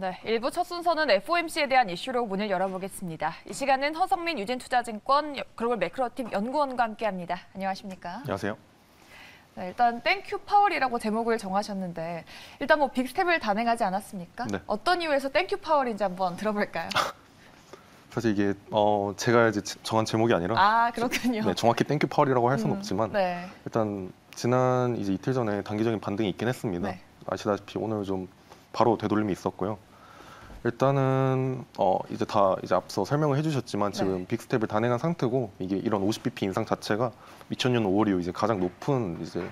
네, 1부 첫 순서는 FOMC에 대한 이슈로 문을 열어보겠습니다. 이 시간은 허석민 유진투자증권 글로벌 매크로팀 연구원과 함께합니다. 안녕하십니까? 안녕하세요. 네, 일단 thank you 파월이라고 제목을 정하셨는데 일단 뭐 big step을 단행하지 않았습니까? 네. 어떤 이유에서 thank you 파월인지 한번 들어볼까요? 사실 이게 어 제가 이제 정한 제목이 아니라 아 그렇군요. 네, 정확히 thank you 파월이라고 할 수는 음, 없지만 네. 일단 지난 이제 이틀 전에 단기적인 반등이 있긴 했습니다. 네. 아시다시피 오늘 좀 바로 되돌림이 있었고요. 일단은 어 이제 다 이제 앞서 설명을 해주셨지만 지금 네. 빅스텝을 단행한 상태고 이게 이런 50bp 인상 자체가 2000년 5월 이후 이제 가장 높은 이제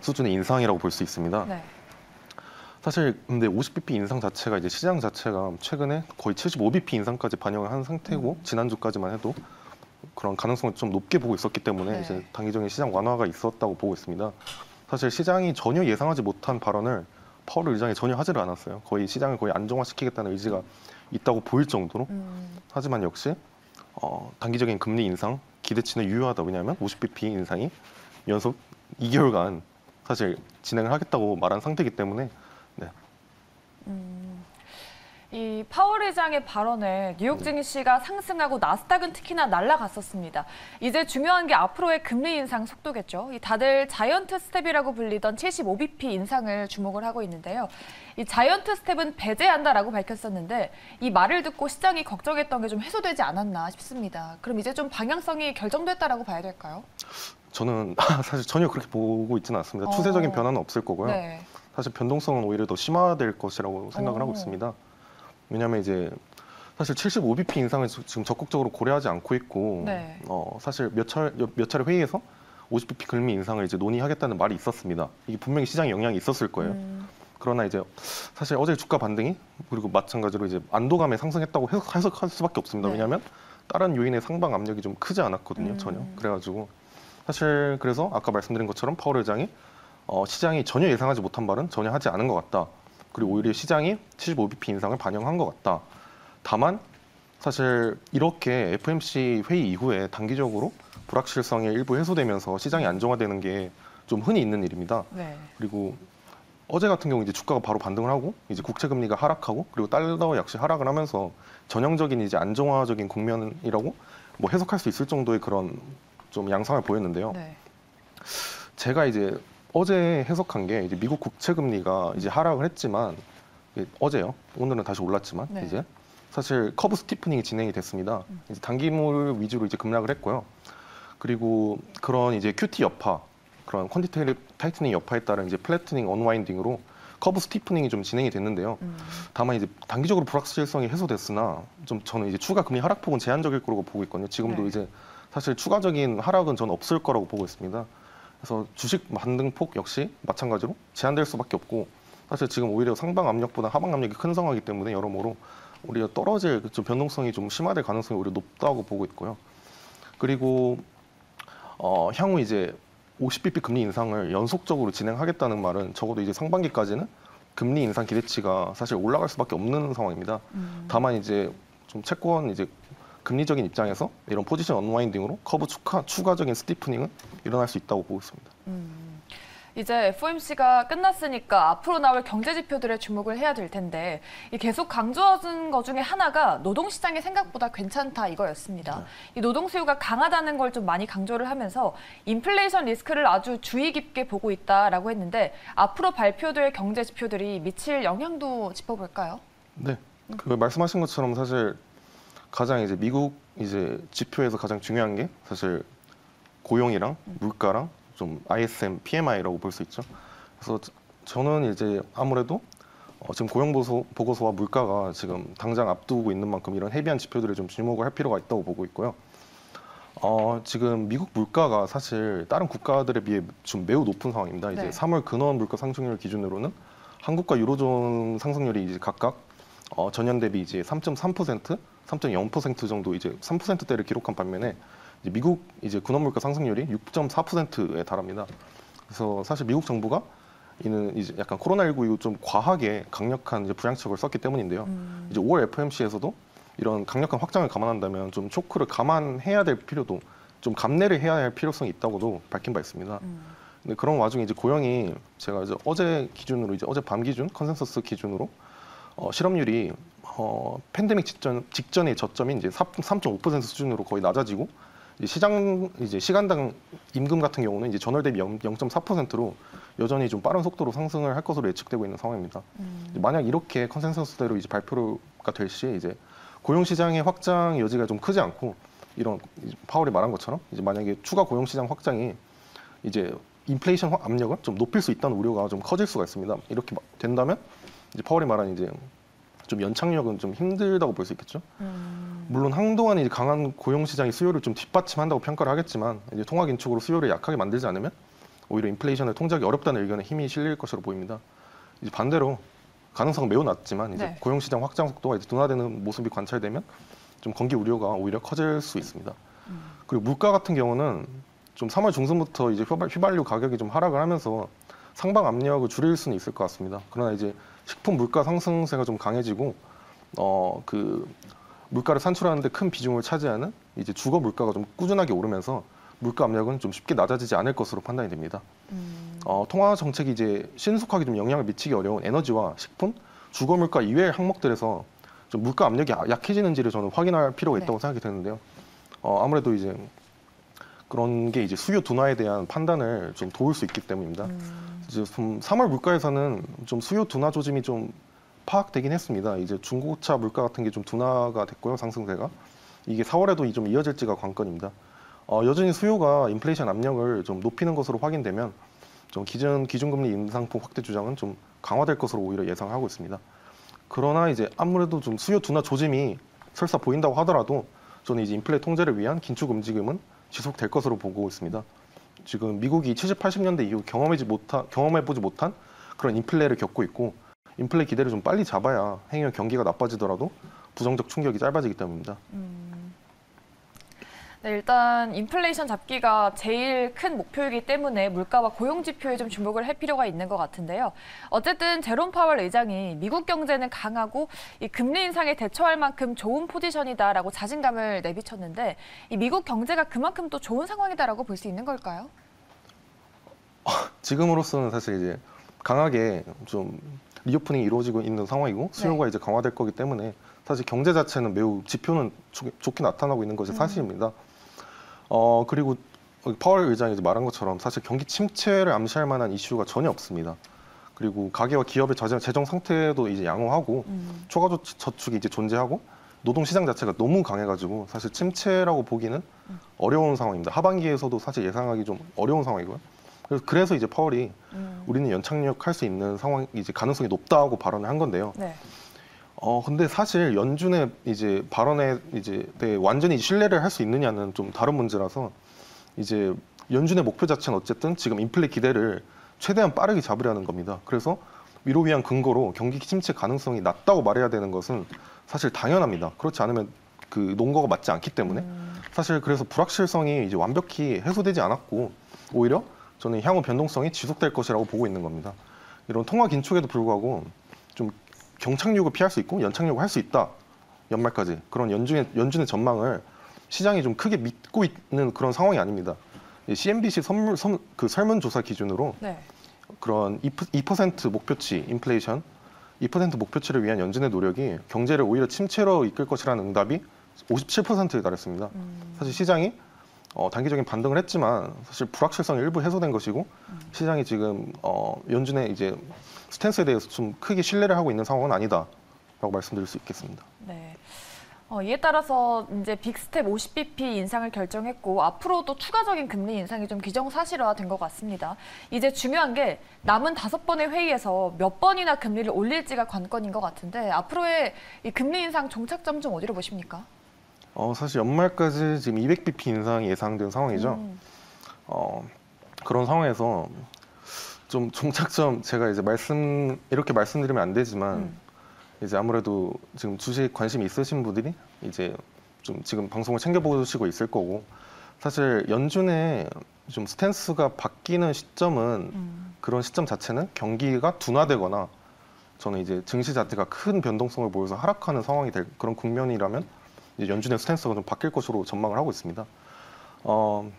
수준의 인상이라고 볼 수 있습니다. 네. 사실 근데 50bp 인상 자체가 이제 시장 자체가 최근에 거의 75bp 인상까지 반영을 한 상태고 음. 지난주까지만 해도 그런 가능성을 좀 높게 보고 있었기 때문에 네. 이제 단기적인 시장 완화가 있었다고 보고 있습니다. 사실 시장이 전혀 예상하지 못한 발언을 파월 의장이 전혀 하지를 않았어요. 거의 시장을 거의 안정화시키겠다는 의지가 있다고 보일 정도로 음, 하지만 역시 어, 단기적인 금리 인상 기대치는 유효하다. 왜냐하면 50bp 인상이 연속 2개월간 사실 진행을 하겠다고 말한 상태이기 때문에 음. 이 파월 의장의 발언에 뉴욕 증시가 상승하고 나스닥은 특히나 날아갔었습니다. 이제 중요한 게 앞으로의 금리 인상 속도겠죠. 이 다들 giant step이라고 불리던 75bp 인상을 주목을 하고 있는데요. 이 giant step은 배제한다라고 밝혔었는데 이 말을 듣고 시장이 걱정했던 게 좀 해소되지 않았나 싶습니다. 그럼 이제 좀 방향성이 결정됐다라고 봐야 될까요? 저는 사실 전혀 그렇게 보고 있지는 않습니다. 어. 추세적인 변화는 없을 거고요. 네. 사실 변동성은 오히려 더 심화될 것이라고 생각을 오. 하고 있습니다. 왜냐하면 이제 사실 75bp 인상을 지- 지금 적극적으로 고려하지 않고 있고 네. 어, 사실 몇 차례 몇 차례 회의에서 50bp 금리 인상을 이제 논의하겠다는 말이 있었습니다. 이게 분명히 시장에 영향이 있었을 거예요. 음, 그러나 이제 사실 어제 주가 반등이 그리고 마찬가지로 이제 안도감에 상승했다고 해석, 해석할 수밖에 없습니다. 네. 왜냐하면 다른 요인의 상방 압력이 좀 크지 않았거든요. 음. 전혀. 그래가지고 사실 그래서 아까 말씀드린 것처럼 파월 의장이 어, 시장이 전혀 예상하지 못한 말은 전혀 하지 않은 것 같다. 그리고 오히려 시장이 75bp 인상을 반영한 것 같다. 다만 사실 이렇게 FMC 회의 이후에 단기적으로 불확실성이 일부 해소되면서 시장이 안정화되는 게 좀 흔히 있는 일입니다. 네. 그리고 어제 같은 경우 이제 주가가 바로 반등을 하고 이제 국채 금리가 하락하고 그리고 달러 역시 하락을 하면서 전형적인 이제 안정화적인 국면이라고 뭐 해석할 수 있을 정도의 그런 좀 양상을 보였는데요. 네. 제가 이제 어제 해석한 게 이제 미국 국채 금리가 이제 하락을 했지만 어제요. 오늘은 다시 올랐지만 네. 이제 사실 curve steepening이 진행이 됐습니다. 음. 이제 단기물 위주로 이제 급락을 했고요. 그리고 그런 이제 QT 여파, 그런 quantitative tightening 여파에 따른 이제 flattening unwinding으로 curve steepening이 좀 진행이 됐는데요. 음, 다만 이제 단기적으로 불확실성이 해소됐으나 좀 저는 이제 추가 금리 하락폭은 제한적일 거라고 보고 있거든요. 지금도 네. 이제 사실 추가적인 하락은 저는 없을 거라고 보고 있습니다. 그래서 주식 반등폭 역시 마찬가지로 제한될 수밖에 없고 사실 지금 오히려 상방 압력보다 하방 압력이 큰 상황이기 때문에 여러모로 우리가 떨어질 그좀 변동성이 좀 심화될 가능성이 오히려 높다고 보고 있고요. 그리고 어, 향후 이제 50bp 금리 인상을 연속적으로 진행하겠다는 말은 적어도 이제 상반기까지는 금리 인상 기대치가 사실 올라갈 수밖에 없는 상황입니다. 음. 다만 이제 좀 채권 이제 금리적인 입장에서 이런 포지션 unwinding으로 curve 추가, 추가적인 steepening은 일어날 수 있다고 보고 있습니다. 음, 이제 FOMC가 끝났으니까 앞으로 나올 경제 지표들에 주목을 해야 될 텐데 이 계속 강조하는 것 중에 하나가 노동 시장이 생각보다 괜찮다 이거였습니다. 이 노동 수요가 강하다는 걸 좀 많이 강조를 하면서 인플레이션 리스크를 아주 주의 깊게 보고 있다라고 했는데 앞으로 발표될 경제 지표들이 미칠 영향도 짚어볼까요? 네. 그 말씀하신 것처럼 사실 가장 이제 미국 이제 지표에서 가장 중요한 게 사실 고용이랑 물가랑 좀 ISM, PMI라고 볼 수 있죠. 그래서 저- 저는 이제 아무래도 어, 지금 고용 보소, 보고서 와 물가가 지금 당장 앞두고 있는 만큼 이런 헤비한 지표들에 좀 주목을 할 필요가 있다고 보고 있고요. 어, 지금 미국 물가가 사실 다른 국가들에 비해 좀 매우 높은 상황입니다. 이제 네. 3월 근원 물가 상승률 기준으로는 한국과 유로존 상승률이 이제 각각 어, 전년 대비 이제 3.3%, 3.0% 정도 이제 3%대를 기록한 반면에 이제 미국 이제 근원 물가 상승률이 6.4%에 달합니다. 그래서 사실 미국 정부가 이는 이제 약간 코로나19 이후 좀 과하게 강력한 이제 부양책을 썼기 때문인데요. 음, 이제 5월 FMC에서도 이런 강력한 확장을 감안한다면 좀 쇼크를 감안해야 될 필요도 좀 감내를 해야 할 필요성이 있다고도 밝힌 바 있습니다. 음, 근데 그런 와중에 이제 고용이 제가 이제 어제 기준으로 이제 어제 밤 기준 컨센서스 기준으로 어, 실업률이 어, 팬데믹 직전 직전의 저점인 이제 3.5% 수준으로 거의 낮아지고 이제 시장 이제 시간당 임금 같은 경우는 이제 전월 대비 0.4%로 여전히 좀 빠른 속도로 상승을 할 것으로 예측되고 있는 상황입니다. 이제 만약 이렇게 consensus대로 이제 발표가 될 시 이제 고용 시장의 확장 여지가 좀 크지 않고 이런 파월이 말한 것처럼 이제 만약에 추가 고용 시장 확장이 이제 인플레이션 확- 압력을 좀 높일 수 있다는 우려가 좀 커질 수가 있습니다. 이렇게 막 된다면 이제 파월이 말한 이제 좀 연착력은 좀 힘들다고 볼 수 있겠죠. 음, 물론 한동안 이제 강한 고용 시장이 수요를 좀 뒷받침한다고 평가를 하겠지만 이제 통화 긴축으로 수요를 약하게 만들지 않으면 오히려 인플레이션을 통제하기 어렵다는 의견에 힘이 실릴 것으로 보입니다. 이제 반대로 가능성은 매우 낮지만 이제 네. 고용 시장 확장 속도가 이제 둔화되는 모습이 관찰되면 좀 건기 우려가 오히려 커질 수 있습니다. 음. 그리고 물가 같은 경우는 좀 3월 중순부터 이제 휘발, 휘발유 가격이 좀 하락을 하면서 상방 압력을 줄일 수는 있을 것 같습니다. 그러나 이제 식품 물가 상승세가 좀 강해지고 어 그 물가를 산출하는데 큰 비중을 차지하는 이제 주거 물가가 좀 꾸준하게 오르면서 물가 압력은 좀 쉽게 낮아지지 않을 것으로 판단이 됩니다. 음, 어, 통화 정책이 이제 신속하게 좀 영향을 미치기 어려운 에너지와 식품, 주거 물가 이외의 항목들에서 좀 물가 압력이 아- 약해지는지를 저는 확인할 필요가 네. 있다고 생각이 드는데요. 어, 아무래도 이제 그런 게 이제 수요 둔화에 대한 판단을 좀 도울 수 있기 때문입니다. 음, 이제 좀 3월 물가에서는 좀 수요 둔화 조짐이 좀 파악되긴 했습니다. 이제 중고차 물가 같은 게 좀 둔화가 됐고요, 상승세가. 이게 4월에도 좀 이어질지가 관건입니다. 어, 여전히 수요가 인플레이션 압력을 좀 높이는 것으로 확인되면 좀 기존 기준금리 인상폭 확대 주장은 좀 강화될 것으로 오히려 예상하고 있습니다. 그러나 이제 아무래도 좀 수요 둔화 조짐이 설사 보인다고 하더라도 저는 이제 인플레 통제를 위한 긴축 움직임은 지속될 것으로 보고 있습니다. 지금 미국이 70, 80년대 이후 경험하지 못한 경험해보지 못한 그런 인플레를 겪고 있고 인플레 기대를 좀 빨리 잡아야 행여 경기가 나빠지더라도 부정적 충격이 짧아지기 때문입니다. 음. 네, 일단 인플레이션 잡기가 제일 큰 목표이기 때문에 물가와 고용 지표에 좀 주목을 할 필요가 있는 것 같은데요. 어쨌든 제롬 파월 의장이 미국 경제는 강하고 이 금리 인상에 대처할 만큼 좋은 포지션이다라고 자신감을 내비쳤는데 이 미국 경제가 그만큼 또 좋은 상황이다라고 볼 수 있는 걸까요? 지금으로서는 사실 이제 강하게 좀 리오프닝이 이루어지고 있는 상황이고 수요가 이제 강화될 거기 때문에 사실 경제 자체는 매우 지표는 좋게, 나타나고 있는 것이 음. 사실입니다. 어 그리고 파월 의장이 말한 것처럼 사실 경기 침체를 암시할 만한 이슈가 전혀 없습니다. 그리고 가계와 기업의 자재- 재정 상태도 이제 양호하고 음. 초과 저- 저축이 이제 존재하고 노동 시장 자체가 너무 강해가지고 사실 침체라고 보기는 음. 어려운 상황입니다. 하반기에서도 사실 예상하기 좀 어려운 상황이고요. 그래서, 그래서 이제 파월이 음. 우리는 연착륙 할 수 있는 상황 이제 가능성이 높다고 발언을 한 건데요. 네. 어 근데 사실 연준의 이제 발언에 이제 대해 완전히 신뢰를 할 수 있느냐는 좀 다른 문제라서 이제 연준의 목표 자체는 어쨌든 지금 인플레 기대를 최대한 빠르게 잡으려는 겁니다. 그래서 위로 위한 근거로 경기 침체 가능성이 낮다고 말해야 되는 것은 사실 당연합니다. 그렇지 않으면 그 논거가 맞지 않기 때문에 음. 사실 그래서 불확실성이 이제 완벽히 해소되지 않았고 오히려 저는 향후 변동성이 지속될 것이라고 보고 있는 겁니다. 이런 통화 긴축에도 불구하고 좀 경착륙을 피할 수 있고 연착륙을 할 수 있다 연말까지 그런 연준의 연준의 전망을 시장이 좀 크게 믿고 있는 그런 상황이 아닙니다. 이 CNBC 선물 선, 그 설문조사 기준으로 네. 그런 2%, 2% 목표치 인플레이션 2% 목표치를 위한 연준의 노력이 경제를 오히려 침체로 이끌 것이라는 응답이 57%에 달했습니다. 음. 사실 시장이 어, 단기적인 반등을 했지만 사실 불확실성이 일부 해소된 것이고 시장이 지금 어, 연준의 이제 스탠스에 대해서 좀 크게 신뢰를 하고 있는 상황은 아니다라고 말씀드릴 수 있겠습니다. 네. 어, 이에 따라서 이제 big step 50bp 인상을 결정했고 앞으로도 추가적인 금리 인상이 좀 기정사실화된 것 같습니다. 이제 중요한 게 남은 다섯 번의 회의에서 몇 번이나 금리를 올릴지가 관건인 것 같은데 앞으로의 이 금리 인상 종착점 좀 어디로 보십니까? 어, 사실 연말까지 지금 200bp 인상이 예상된 상황이죠. 음, 어, 그런 상황에서 좀 종착점 제가 이제 말씀 이렇게 말씀드리면 안 되지만 음. 이제 아무래도 지금 주식 관심이 있으신 분들이 이제 좀 지금 방송을 챙겨보시고 있을 거고 사실 연준의 좀 스탠스가 바뀌는 시점은 음, 그런 시점 자체는 경기가 둔화되거나 저는 이제 증시 자체가 큰 변동성을 보여서 하락하는 상황이 될 그런 국면이라면 연준의 스탠스가 좀 바뀔 것으로 전망을 하고 있습니다. 어,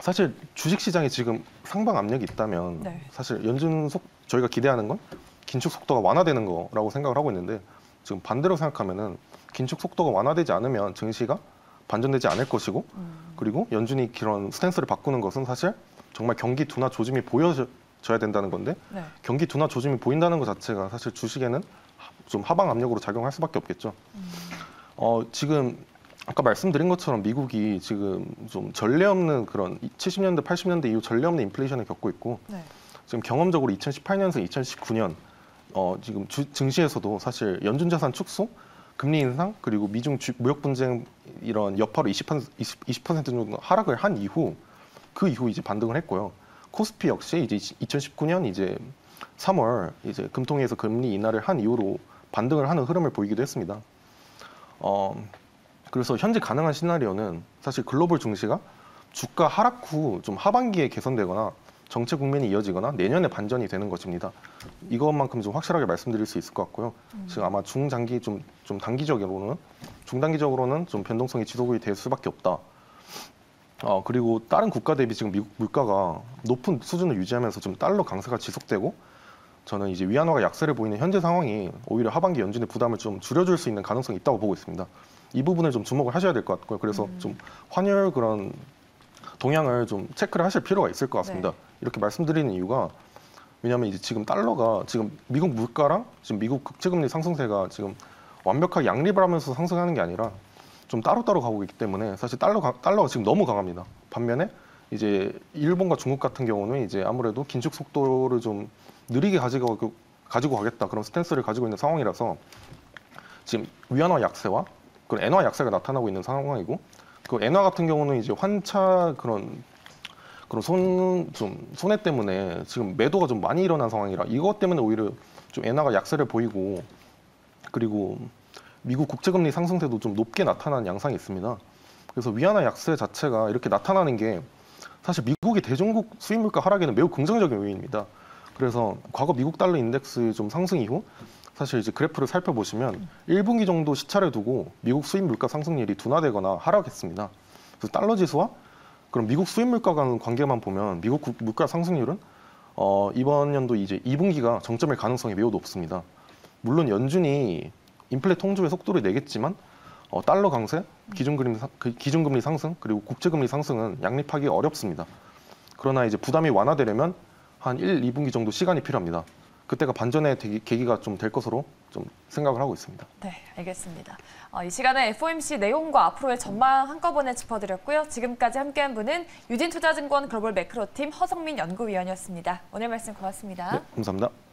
사실 주식 시장이 지금 상방 압력이 있다면 네. 사실 연준 속 저희가 기대하는 건 긴축 속도가 완화되는 거라고 생각을 하고 있는데 지금 반대로 생각하면은 긴축 속도가 완화되지 않으면 증시가 반전되지 않을 것이고 그리고 연준이 그런 스탠스를 바꾸는 것은 사실 정말 경기 둔화 조짐이 보여져야 된다는 건데 네. 경기 둔화 조짐이 보인다는 것 자체가 사실 주식에는 하- 좀 하방 압력으로 작용할 수밖에 없겠죠. 어, 지금 아까 말씀드린 것처럼 미국이 지금 좀 전례 없는 그런 70년대, 80년대 이후 전례 없는 인플레이션을 겪고 있고 네. 지금 경험적으로 2018년에서 2019년 어, 지금 주, 증시에서도 사실 연준 자산 축소, 금리 인상 그리고 미중 주- 무역 분쟁 이런 여파로 20%, 20, 20% 정도 하락을 한 이후 그 이후 이제 반등을 했고요. 코스피 역시 이제 2019년 이제 3월 이제 금통위에서 금리 인하를 한 이후로 반등을 하는 흐름을 보이기도 했습니다. 어, 그래서 현재 가능한 시나리오는 사실 글로벌 증시가 주가 하락 후 좀 하반기에 개선되거나 정체 국면이 이어지거나 내년에 반전이 되는 것입니다. 이것만큼 좀 확실하게 말씀드릴 수 있을 것 같고요. 지금 아마 중장기 좀, 좀 단기적으로는 중단기적으로는 좀 변동성이 지속이 될 수밖에 없다. 어, 그리고 다른 국가 대비 지금 미국 물가가 높은 수준을 유지하면서 좀 달러 강세가 지속되고 저는 이제 위안화가 약세를 보이는 현재 상황이 오히려 하반기 연준의 부담을 좀 줄여줄 수 있는 가능성이 있다고 보고 있습니다. 이 부분을 좀 주목을 하셔야 될 것 같고요. 그래서 좀 환율 그런 동향을 좀 체크를 하실 필요가 있을 것 같습니다. 네. 이렇게 말씀드리는 이유가 왜냐하면 이제 지금 달러가 지금 미국 물가랑 지금 미국 국채금리 상승세가 지금 완벽하게 양립을 하면서 상승하는 게 아니라 좀 따로따로 가고 있기 때문에 사실 달러 가, 달러가 지금 너무 강합니다. 반면에 이제 일본과 중국 같은 경우는 이제 아무래도 긴축 속도를 좀 느리게 가지고 가지고 가겠다 그런 스탠스를 가지고 있는 상황이라서 지금 위안화 약세와 그 엔화 약세가 나타나고 있는 상황이고 그 엔화 같은 경우는 이제 환차 그런 그런 손 좀 손해 때문에 지금 매도가 좀 많이 일어난 상황이라 이것 때문에 오히려 좀 엔화가 약세를 보이고 그리고 미국 국채금리 상승세도 좀 높게 나타나는 양상이 있습니다. 그래서 위안화 약세 자체가 이렇게 나타나는 게 사실 미국의 대중국 수입 물가 하락에는 매우 긍정적인 요인입니다. 그래서 과거 미국 달러 인덱스 좀 상승 이후 사실 이제 그래프를 살펴보시면 1분기 정도 시차를 두고 미국 수입 물가 상승률이 둔화되거나 하락했습니다. 그래서 달러 지수와 그럼 미국 수입 물가 간 관계만 보면 미국 국- 물가 상승률은 어, 이번 연도 이제 2분기가 정점일 가능성이 매우 높습니다. 물론 연준이 인플레 통조의 속도를 내겠지만 어, 달러 강세, 기준금리, 상- 그 기준금리 상승 그리고 국채금리 상승은 양립하기 어렵습니다. 그러나 이제 부담이 완화되려면 한 1, 2분기 정도 시간이 필요합니다. 그때가 반전의 계기- 계기가 좀 될 것으로 좀 생각을 하고 있습니다. 네, 알겠습니다. 어, 이 시간에 FOMC 내용과 앞으로의 전망 한꺼번에 짚어드렸고요. 지금까지 함께한 분은 유진투자증권 글로벌 매크로팀 허성민 연구위원이었습니다. 오늘 말씀 고맙습니다. 네, 감사합니다.